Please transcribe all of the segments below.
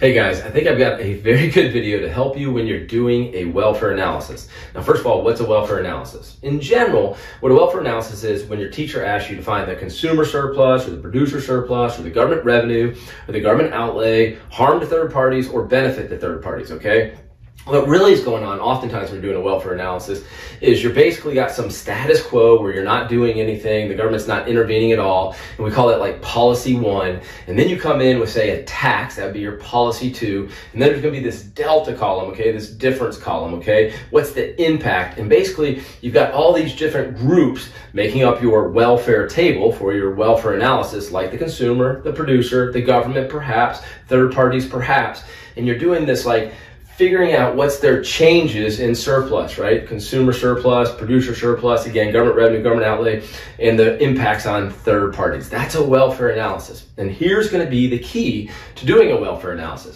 Hey guys, I think I've got a very good video to help you when you're doing a welfare analysis. Now, first of all, what's a welfare analysis? In general, what a welfare analysis is when your teacher asks you to find the consumer surplus or the producer surplus or the government revenue or the government outlay, harm to third parties or benefit to third parties, okay? What really is going on oftentimes when you're doing a welfare analysis is you're basically got some status quo where you're not doing anything the government's not intervening at all and we call it like policy one. And then you come in with say a tax that would be your policy two and then there's going to be this delta column okay this difference column okay? What's the impact? And basically you've got all these different groups making up your welfare table for your welfare analysis like the consumer the producer the government perhaps third parties perhaps. And you're doing this like figuring out what's their changes in surplus, right? Consumer surplus, producer surplus, again, government revenue, government outlay, and the impacts on third parties. That's a welfare analysis. And here's going to be the key to doing a welfare analysis.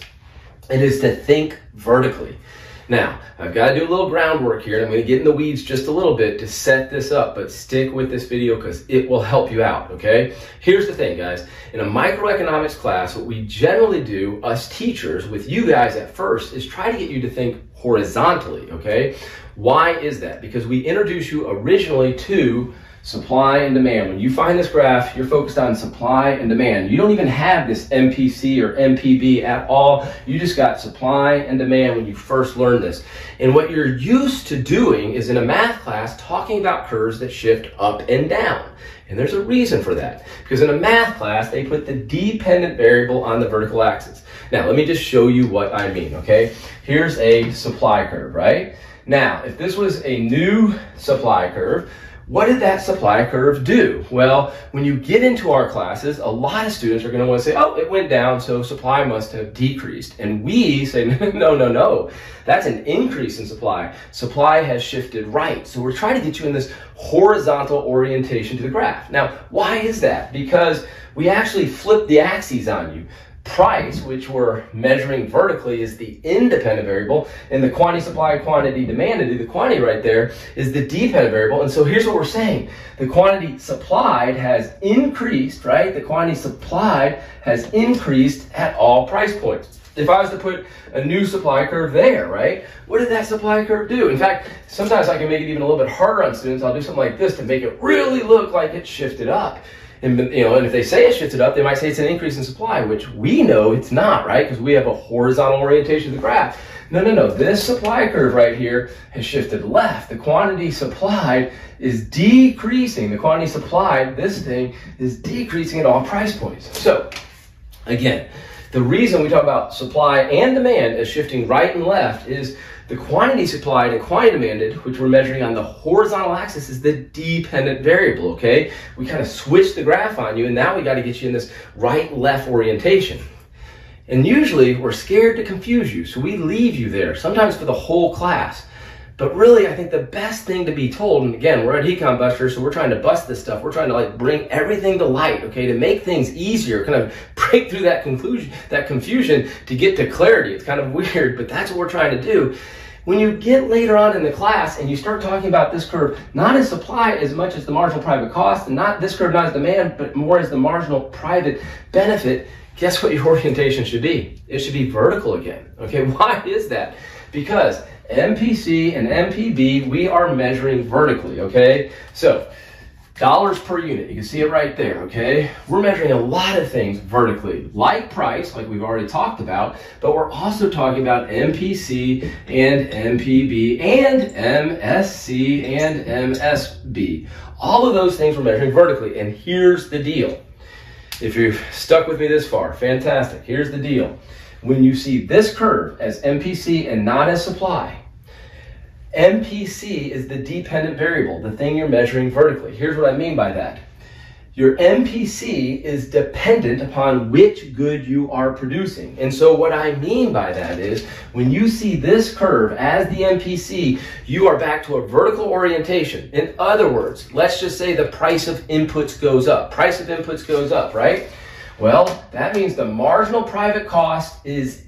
It is to think vertically. Now, I've got to do a little groundwork here, and I'm going to get in the weeds just a little bit to set this up, but stick with this video because it will help you out, okay? Here's the thing, guys. In a microeconomics class, what we generally do, us teachers, with you guys at first, is try to get you to think horizontally, okay? Why is that? Because we introduce you originally to supply and demand. When you find this graph, you're focused on supply and demand. You don't even have this MPC or MPB at all. You just got supply and demand when you first learned this. And what you're used to doing is in a math class talking about curves that shift up and down. And there's a reason for that. Because in a math class, they put the dependent variable on the vertical axis. Now, let me just show you what I mean, okay? Here's a supply curve, right? Now, if this was a new supply curve, what did that supply curve do? Well, when you get into our classes, a lot of students are going to want to say, oh, it went down, so supply must have decreased. And we say, no, no, no. That's an increase in supply. Supply has shifted right. So we're trying to get you in this horizontal orientation to the graph. Now, why is that? Because we actually flip the axes on you price, which we're measuring vertically, is the independent variable, and the quantity supply, quantity demanded, the quantity right there, is the dependent variable. And so here's what we're saying. The quantity supplied has increased, right? The quantity supplied has increased at all price points. If I was to put a new supply curve there, right? What did that supply curve do? In fact, sometimes I can make it even a little bit harder on students. I'll do something like this to make it really look like it shifted up. And, you know, and if they say it shifted up, they might say it's an increase in supply, which we know it's not, right? Because we have a horizontal orientation of the graph. No, no, no. This supply curve right here has shifted left. The quantity supplied is decreasing. The quantity supplied, this thing, is decreasing at all price points. So, again, the reason we talk about supply and demand as shifting right and left is the quantity supplied and quantity demanded, which we're measuring on the horizontal axis, is the dependent variable, okay? We kind of switch the graph on you, and now we got to get you in this right-left orientation. And usually, we're scared to confuse you, so we leave you there, sometimes for the whole class. But really, I think the best thing to be told, and again, we're at Econ Busters, so we're trying to bust this stuff. We're trying to like bring everything to light, okay, to make things easier, kind of break through that conclusion, that confusion to get to clarity. It's kind of weird, but that's what we're trying to do. When you get later on in the class and you start talking about this curve, not as supply as much as the marginal private cost, and not this curve not as demand, but more as the marginal private benefit, guess what your orientation should be? It should be vertical again. Okay, why is that? Because MPC and MPB, we are measuring vertically, okay? So dollars per unit. You can see it right there, okay? We're measuring a lot of things vertically, like price, like we've already talked about, but we're also talking about MPC and MPB and MSC and MSB. All of those things we're measuring vertically, and here's the deal. If you've stuck with me this far, fantastic. Here's the deal. When you see this curve as MPC and not as supply, MPC is the dependent variable, the thing you're measuring vertically. Here's what I mean by that. Your MPC is dependent upon which good you are producing. And so what I mean by that is when you see this curve as the MPC, you are back to a vertical orientation. In other words, let's just say the price of inputs goes up. Price of inputs goes up, right? Well, that means the marginal private cost is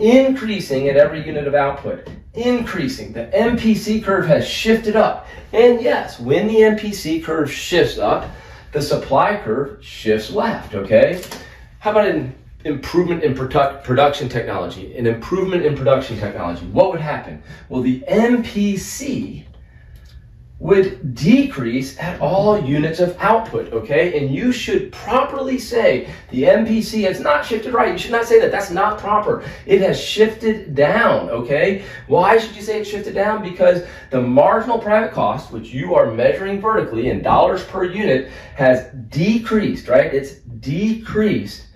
increasing at every unit of output increasing. The MPC curve has shifted up. And yes, when the MPC curve shifts up, the supply curve shifts left, okay? How about an improvement in product, production technology, an improvement in production technology, what would happen? Well, the MPC would decrease at all units of output, okay? And you should properly say the MPC has not shifted right. You should not say that. That's not proper. It has shifted down, okay? Why should you say it shifted down? Because the marginal private cost, which you are measuring vertically in dollars per unit, has decreased, right? It's decreased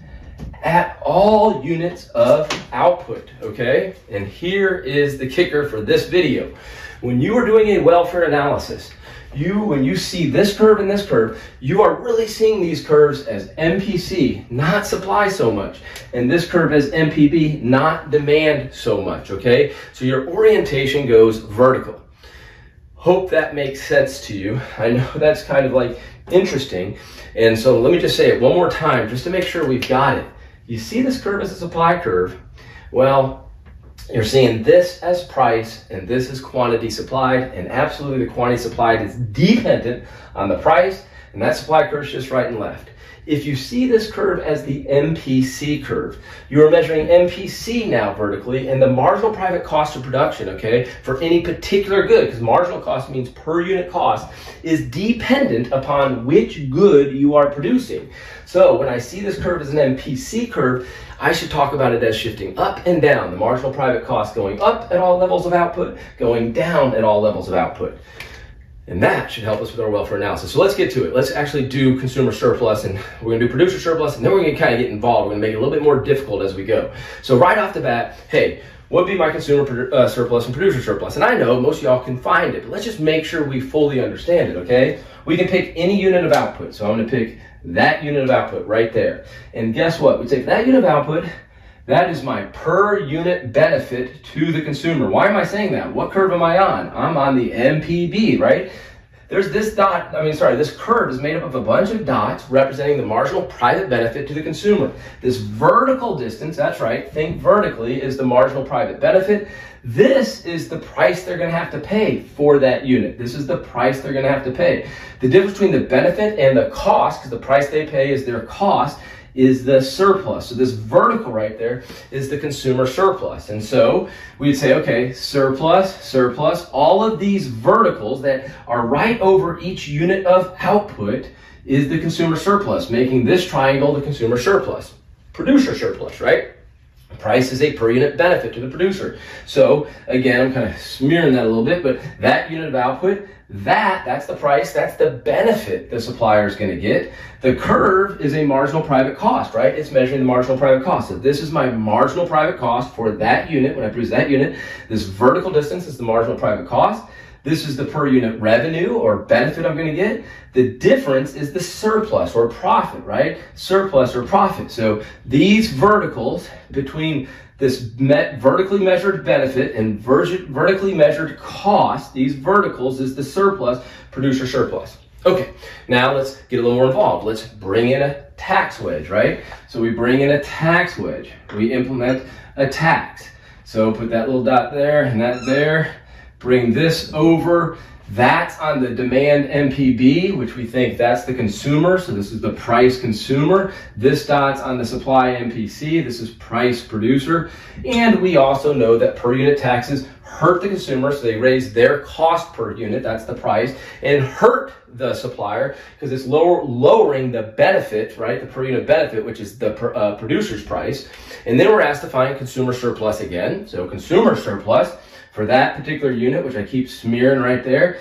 at all units of output, okay? And here is the kicker for this video. When you are doing a welfare analysis, you, when you see this curve and this curve, you are really seeing these curves as MPC, not supply so much. And this curve as MPB, not demand so much, okay? So your orientation goes vertical. Hope that makes sense to you. I know that's kind of like interesting. And so let me just say it one more time, just to make sure we've got it. You see this curve as a supply curve? Well, you're seeing this as price and this is quantity supplied and absolutely the quantity supplied is dependent on the price and that supply curve is just right and left. If you see this curve as the MPC curve, you are measuring MPC now vertically and the marginal private cost of production, okay, for any particular good, because marginal cost means per unit cost, is dependent upon which good you are producing. So when I see this curve as an MPC curve, I should talk about it as shifting up and down, the marginal private cost going up at all levels of output, going down at all levels of output. And that should help us with our welfare analysis. So let's get to it. Let's actually do consumer surplus and we're gonna do producer surplus and then we're gonna kind of get involved. We're gonna make it a little bit more difficult as we go. So right off the bat, hey, what would be my consumer uh, surplus and producer surplus? And I know most of y'all can find it, but let's just make sure we fully understand it, okay? We can pick any unit of output. So I'm gonna pick that unit of output right there. And guess what? We take that unit of output, that is my per unit benefit to the consumer. Why am I saying that? What curve am I on? I'm on the MPB, right? There's this dot, I mean, sorry, this curve is made up of a bunch of dots representing the marginal private benefit to the consumer. This vertical distance, that's right, think vertically, is the marginal private benefit. This is the price they're going to have to pay for that unit. This is the price they're going to have to pay. The difference between the benefit and the cost, because the price they pay is their cost, is the surplus. So this vertical right there is the consumer surplus. And so we'd say, okay, surplus, surplus, all of these verticals that are right over each unit of output is the consumer surplus, making this triangle the consumer surplus. Producer surplus, right? Price is a per unit benefit to the producer. So again, I'm kind of smearing that a little bit, but that unit of output, that, that's the price, that's the benefit the supplier is going to get. The curve is a marginal private cost, right? It's measuring the marginal private cost. So this is my marginal private cost for that unit, when I produce that unit. This vertical distance is the marginal private cost. This is the per unit revenue or benefit I'm going to get. The difference is the surplus or profit, right? Surplus or profit. So these verticals between this met vertically measured benefit and ver vertically measured cost, these verticals is the surplus, producer surplus. Okay, now let's get a little more involved. Let's bring in a tax wedge, right? So we bring in a tax wedge. We implement a tax. So put that little dot there and that there bring this over. That's on the demand MPB, which we think that's the consumer. So this is the price consumer. This dot's on the supply MPC. This is price producer. And we also know that per unit taxes hurt the consumer. So they raise their cost per unit. That's the price and hurt the supplier because it's lower, lowering the benefit, right? The per unit benefit, which is the per, uh, producer's price. And then we're asked to find consumer surplus again. So consumer surplus for that particular unit, which I keep smearing right there,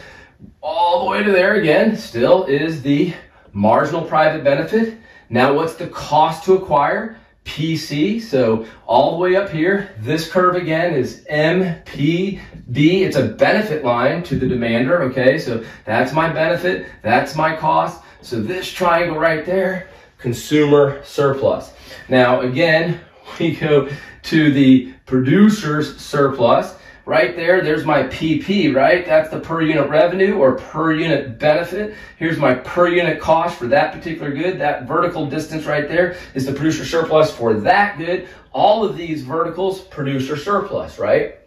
all the way to there again, still is the marginal private benefit. Now what's the cost to acquire? PC, so all the way up here, this curve again is MPB. It's a benefit line to the demander, okay? So that's my benefit, that's my cost. So this triangle right there, consumer surplus. Now again, we go to the producer's surplus. Right there, there's my PP, right? That's the per unit revenue or per unit benefit. Here's my per unit cost for that particular good. That vertical distance right there is the producer surplus for that good. All of these verticals, producer surplus, right?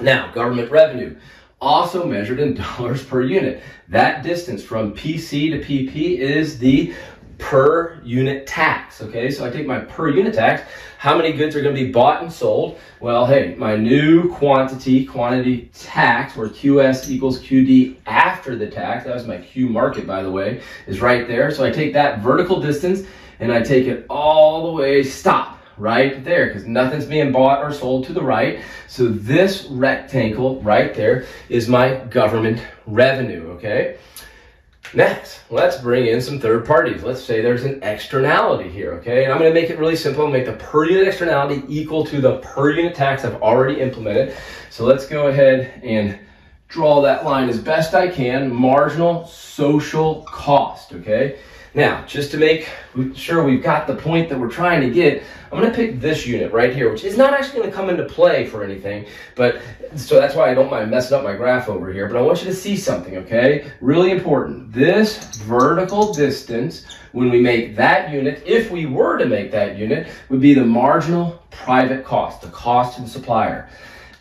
Now, government revenue, also measured in dollars per unit. That distance from PC to PP is the per unit tax. Okay, so I take my per unit tax. How many goods are going to be bought and sold? Well, hey, my new quantity, quantity tax, where QS equals QD after the tax, that was my Q market, by the way, is right there. So I take that vertical distance and I take it all the way, stop, right there, because nothing's being bought or sold to the right. So this rectangle right there is my government revenue, okay? Next, let's bring in some third parties. Let's say there's an externality here, okay? And I'm gonna make it really simple, make the per unit externality equal to the per unit tax I've already implemented. So let's go ahead and draw that line as best I can, marginal social cost, okay? Now, just to make sure we've got the point that we're trying to get, I'm going to pick this unit right here, which is not actually going to come into play for anything, but so that's why I don't mind messing up my graph over here, but I want you to see something, okay? Really important. This vertical distance, when we make that unit, if we were to make that unit, would be the marginal private cost, the cost to the supplier.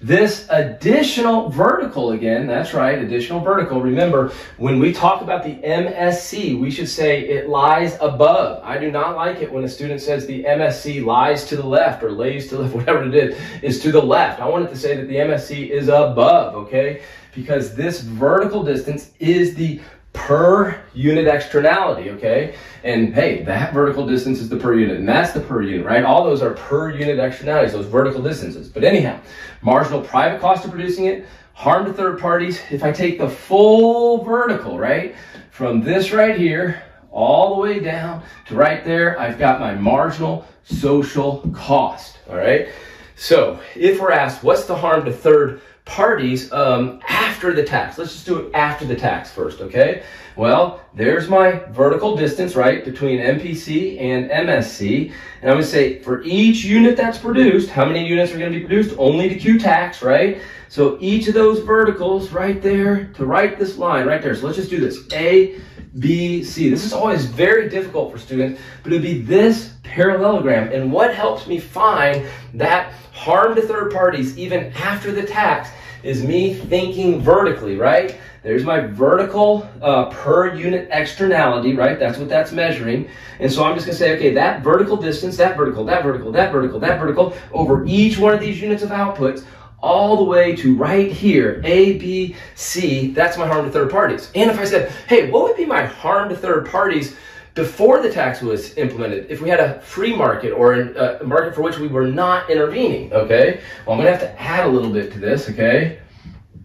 This additional vertical again, that's right, additional vertical. Remember, when we talk about the MSC, we should say it lies above. I do not like it when a student says the MSC lies to the left or lays to the left, whatever it is, is to the left. I wanted to say that the MSC is above, okay? Because this vertical distance is the per unit externality, okay? And hey, that vertical distance is the per unit, and that's the per unit, right? All those are per unit externalities, those vertical distances. But anyhow, marginal private cost of producing it, harm to third parties. If I take the full vertical, right, from this right here all the way down to right there, I've got my marginal social cost, all right? So if we're asked, what's the harm to third parties um, after the tax. Let's just do it after the tax first, okay? Well, there's my vertical distance, right, between MPC and MSC. And I'm going to say for each unit that's produced, how many units are going to be produced? Only to Q tax, right? So each of those verticals right there to write this line right there. So let's just do this. A, B, C. This is always very difficult for students, but it'd be this parallelogram. And what helps me find that harm to third parties even after the tax is me thinking vertically, right? There's my vertical uh, per unit externality, right? That's what that's measuring. And so I'm just going to say, okay, that vertical distance, that vertical, that vertical, that vertical, that vertical, over each one of these units of outputs, all the way to right here, A, B, C, that's my harm to third parties. And if I said, hey, what would be my harm to third parties before the tax was implemented, if we had a free market or uh, a market for which we were not intervening, okay? Well, I'm gonna have to add a little bit to this, okay?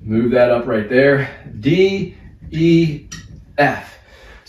Move that up right there. D, E, F.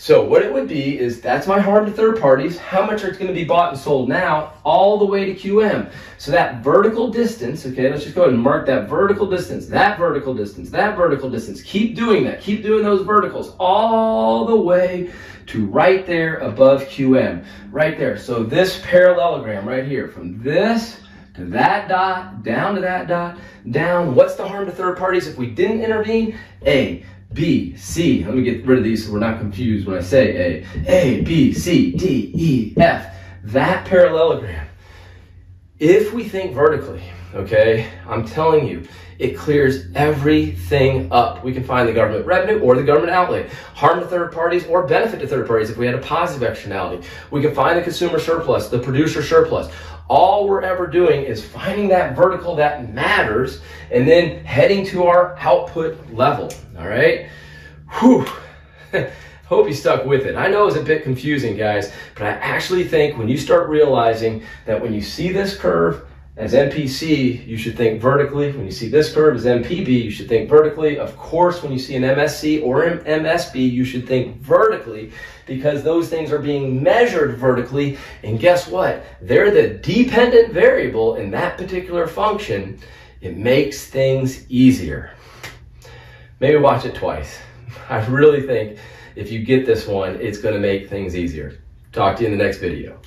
So what it would be is that's my harm to third parties, how much are going to be bought and sold now, all the way to QM. So that vertical distance, okay, let's just go ahead and mark that vertical distance, that vertical distance, that vertical distance. Keep doing that. Keep doing those verticals all the way to right there above QM, right there. So this parallelogram right here, from this to that dot, down to that dot, down. What's the harm to third parties if we didn't intervene? A, B, C. Let me get rid of these so we're not confused when I say A. A, B, C, D, E, F. That parallelogram. If we think vertically, okay, I'm telling you, it clears everything up. We can find the government revenue or the government outlay, harm to third parties or benefit to third parties if we had a positive externality. We can find the consumer surplus, the producer surplus. All we're ever doing is finding that vertical that matters and then heading to our output level. All right? Whew. Hope you stuck with it. I know it's a bit confusing, guys, but I actually think when you start realizing that when you see this curve, as MPC, you should think vertically. When you see this curve as MPB, you should think vertically. Of course, when you see an MSC or an MSB, you should think vertically because those things are being measured vertically. And guess what? They're the dependent variable in that particular function. It makes things easier. Maybe watch it twice. I really think if you get this one, it's going to make things easier. Talk to you in the next video.